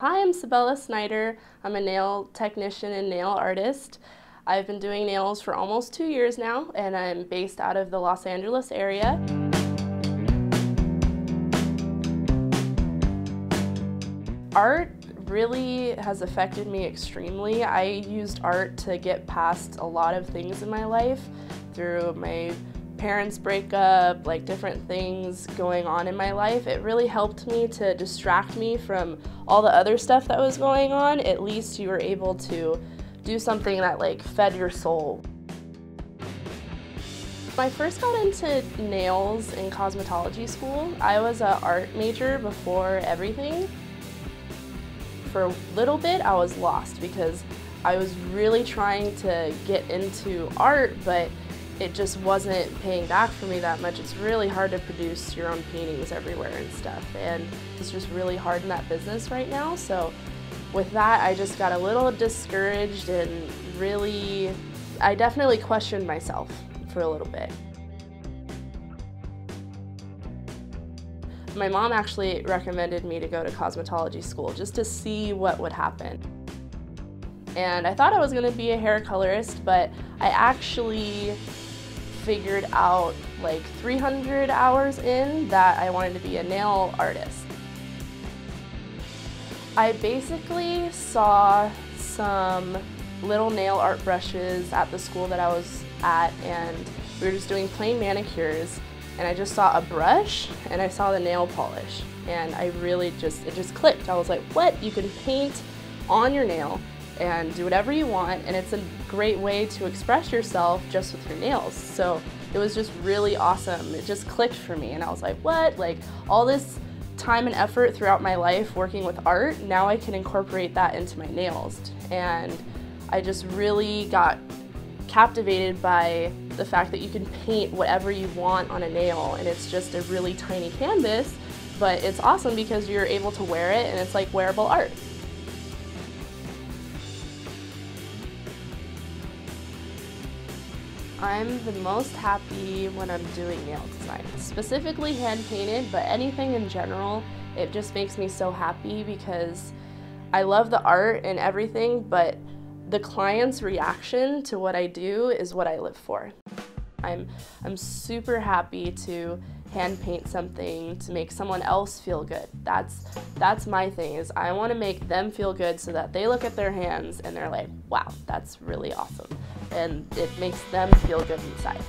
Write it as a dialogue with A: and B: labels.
A: Hi, I'm Sabella Snyder. I'm a nail technician and nail artist. I've been doing nails for almost two years now, and I'm based out of the Los Angeles area. Art really has affected me extremely. I used art to get past a lot of things in my life through my parents breakup, like different things going on in my life. It really helped me to distract me from all the other stuff that was going on. At least you were able to do something that like fed your soul. When I first got into nails in cosmetology school, I was an art major before everything. For a little bit, I was lost because I was really trying to get into art, but it just wasn't paying back for me that much. It's really hard to produce your own paintings everywhere and stuff. And it's just really hard in that business right now. So with that, I just got a little discouraged and really, I definitely questioned myself for a little bit. My mom actually recommended me to go to cosmetology school just to see what would happen. And I thought I was going to be a hair colorist, but I actually figured out like 300 hours in that I wanted to be a nail artist. I basically saw some little nail art brushes at the school that I was at and we were just doing plain manicures and I just saw a brush and I saw the nail polish and I really just, it just clicked. I was like, what? You can paint on your nail and do whatever you want and it's a great way to express yourself just with your nails. So it was just really awesome. It just clicked for me and I was like, what? Like all this time and effort throughout my life working with art, now I can incorporate that into my nails. And I just really got captivated by the fact that you can paint whatever you want on a nail and it's just a really tiny canvas, but it's awesome because you're able to wear it and it's like wearable art. I'm the most happy when I'm doing nail design. Specifically hand painted, but anything in general, it just makes me so happy because I love the art and everything, but the client's reaction to what I do is what I live for. I'm, I'm super happy to hand paint something to make someone else feel good. That's, that's my thing is I want to make them feel good so that they look at their hands and they're like, wow, that's really awesome and it makes them feel good inside.